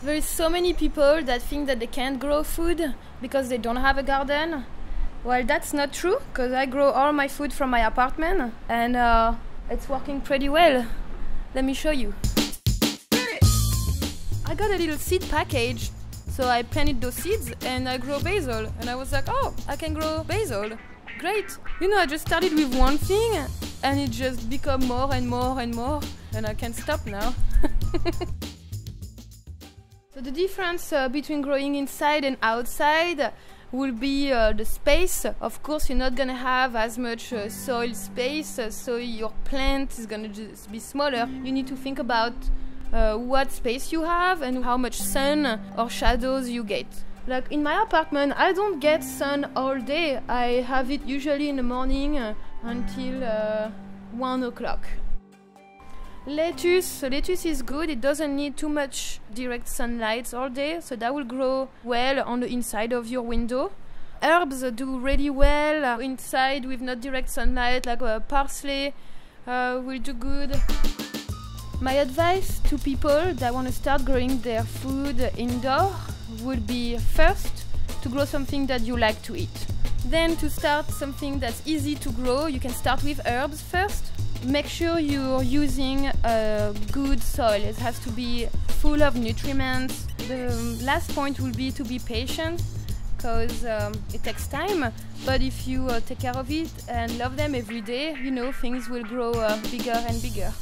There is so many people that think that they can't grow food because they don't have a garden. Well, that's not true because I grow all my food from my apartment and uh, it's working pretty well. Let me show you. I got a little seed package, so I planted those seeds and I grow basil. And I was like, oh, I can grow basil. Great. You know, I just started with one thing and it just become more and more and more, and I can't stop now. so the difference uh, between growing inside and outside will be uh, the space. Of course, you're not gonna have as much uh, soil space, uh, so your plant is gonna just be smaller. You need to think about uh, what space you have and how much sun or shadows you get. Like in my apartment, I don't get sun all day. I have it usually in the morning uh, until uh, one o'clock. Lettuce, lettuce is good. It doesn't need too much direct sunlight all day, so that will grow well on the inside of your window. Herbs do really well inside with not direct sunlight, like uh, parsley uh, will do good. My advice to people that want to start growing their food indoor would be first to grow something that you like to eat. Then to start something that's easy to grow, you can start with herbs first make sure you're using a good soil. It has to be full of nutrients. The last point will be to be patient because um, it takes time. But if you uh, take care of it and love them every day, you know things will grow uh, bigger and bigger.